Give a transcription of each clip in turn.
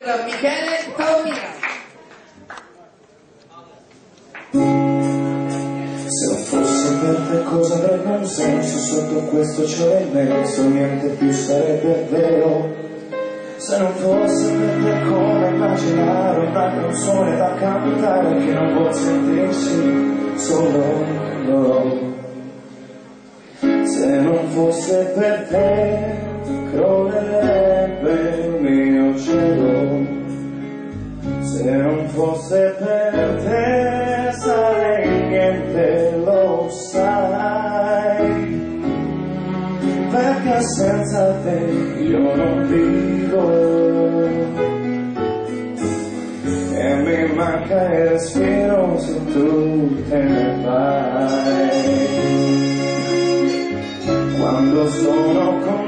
Michele Taormina. Se non fosse per te cosa avrebbe un senso sotto questo cielo immenso niente più sarebbe vero se non fosse per te come immaginare una canzone da cantare che non vuol sentirsi solo no. se non fosse per te crollerebbe il mio cielo se non fosse per te sarei niente, lo sai. Perché senza te io non vivo. E mi manca il respiro se tu te ne vai. Quando sono con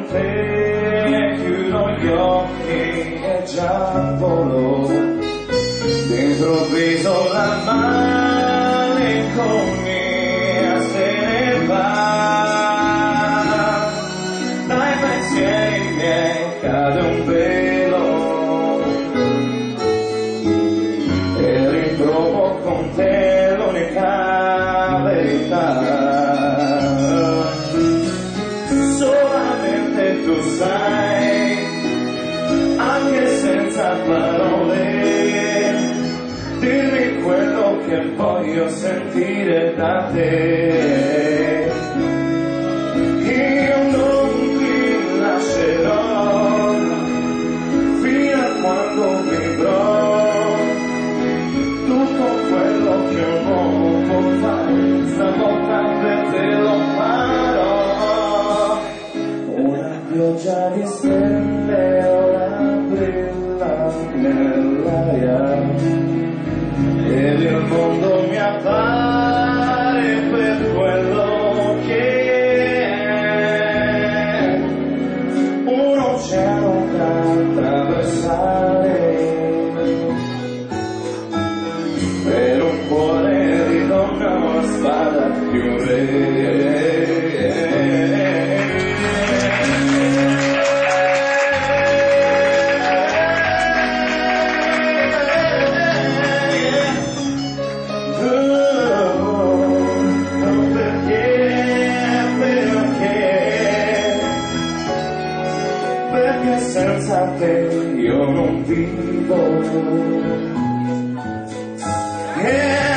Solamente tu sai anche senza parole, dirmi quello che voglio sentire da te. Una pioggia di stelle ora brilla nell'aria. Ed il mondo mi appare per quello che è. Un oceano da attraversare. Per un cuore di donna una spada più un senza te io non vivo. E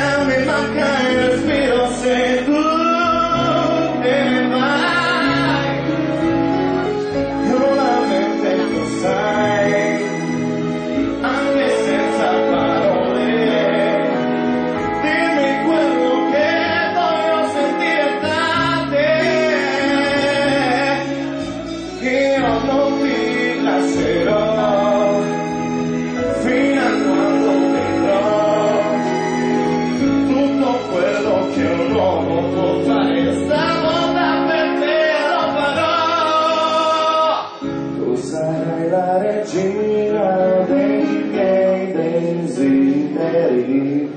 desideri,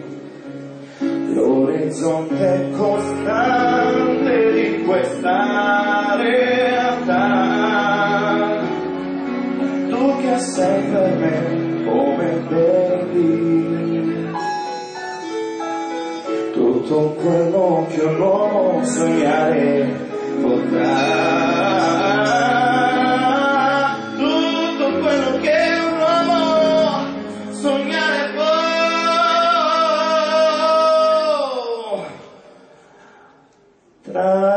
l'orizzonte costante di questa realtà. Tu che sei per me come baby tutto quello che un uomo sognare potrà. Potrà.